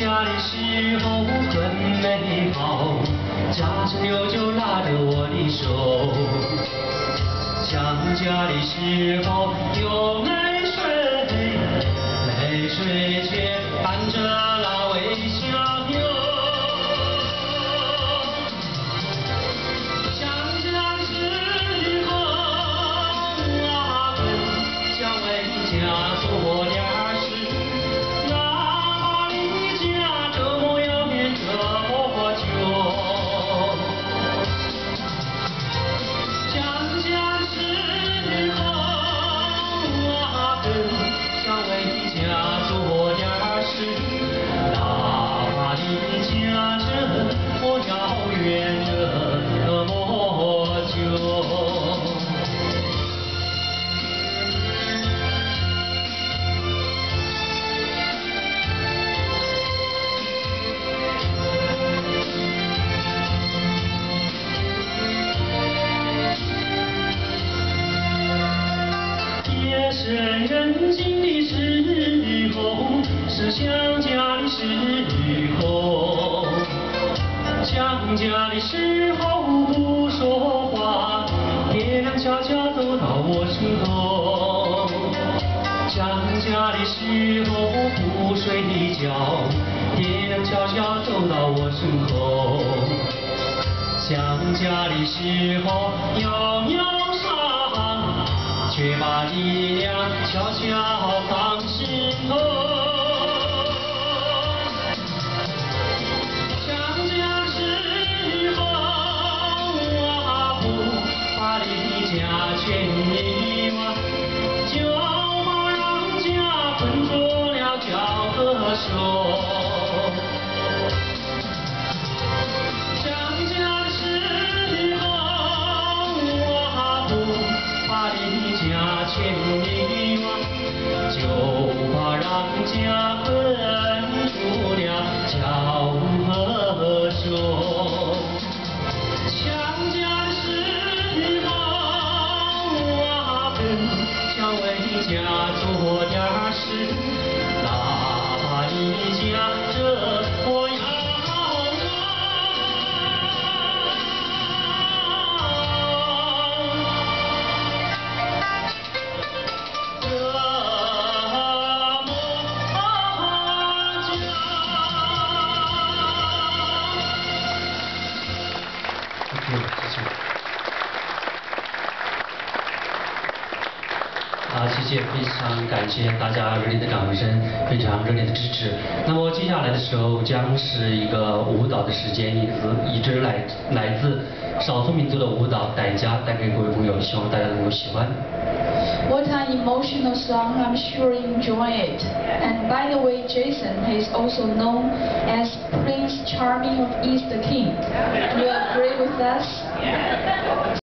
家的时候很美好，家中有酒拉着我的手。想家的时候有泪水，泪水却伴着老夜深人静的时候，是想家的时候。想家的时候不说话，爹娘悄悄走到我身后。想家的时候不睡觉，爹娘悄悄走到我身后。想家的时候摇摇伤，却把力量悄悄放心头。家做点事，哪怕离家这么遥这么久。谢谢，谢谢。好，谢谢，非常感谢大家热烈的掌声，非常热烈的支持。那么接下来的时候将是一个舞蹈的时间，一支一支来来自少数民族的舞蹈《傣家》，带给各位朋友，希望大家能够喜欢。What an emotional song, I'm sure you enjoy it. And by the way, Jason is also known as Prince Charming of East King. Do you agree with us?